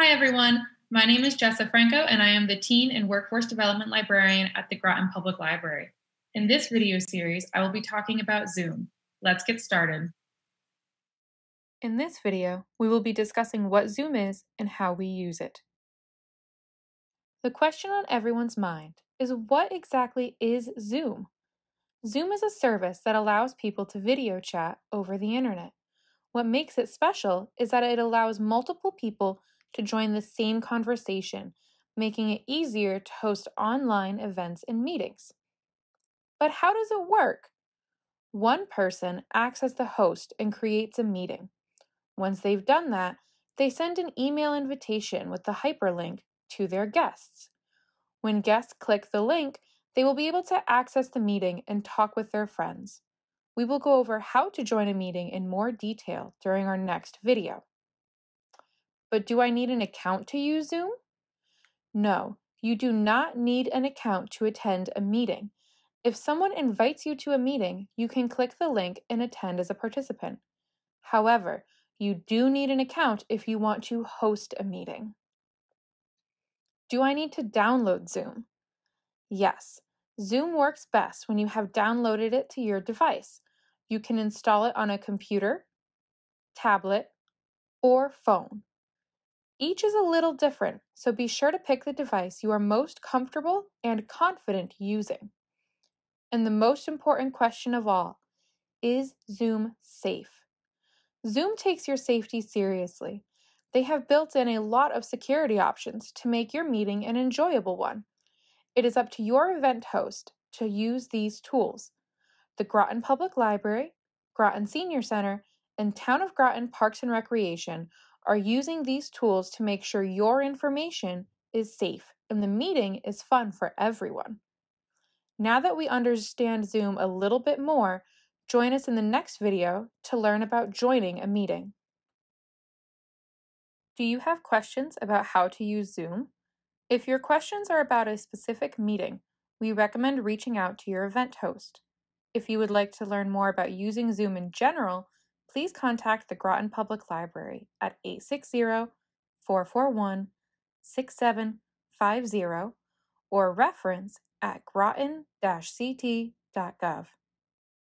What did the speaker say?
Hi, everyone. My name is Jessa Franco, and I am the Teen and Workforce Development Librarian at the Groton Public Library. In this video series, I will be talking about Zoom. Let's get started. In this video, we will be discussing what Zoom is and how we use it. The question on everyone's mind is what exactly is Zoom? Zoom is a service that allows people to video chat over the internet. What makes it special is that it allows multiple people to join the same conversation, making it easier to host online events and meetings. But how does it work? One person acts as the host and creates a meeting. Once they've done that, they send an email invitation with the hyperlink to their guests. When guests click the link, they will be able to access the meeting and talk with their friends. We will go over how to join a meeting in more detail during our next video. But do I need an account to use Zoom? No, you do not need an account to attend a meeting. If someone invites you to a meeting, you can click the link and attend as a participant. However, you do need an account if you want to host a meeting. Do I need to download Zoom? Yes, Zoom works best when you have downloaded it to your device. You can install it on a computer, tablet, or phone. Each is a little different, so be sure to pick the device you are most comfortable and confident using. And the most important question of all is Zoom safe? Zoom takes your safety seriously. They have built in a lot of security options to make your meeting an enjoyable one. It is up to your event host to use these tools. The Groton Public Library, Groton Senior Center, and Town of Groton Parks and Recreation are using these tools to make sure your information is safe and the meeting is fun for everyone. Now that we understand Zoom a little bit more, join us in the next video to learn about joining a meeting. Do you have questions about how to use Zoom? If your questions are about a specific meeting, we recommend reaching out to your event host. If you would like to learn more about using Zoom in general, please contact the Groton Public Library at 860 441 6750 or reference at groton ct.gov.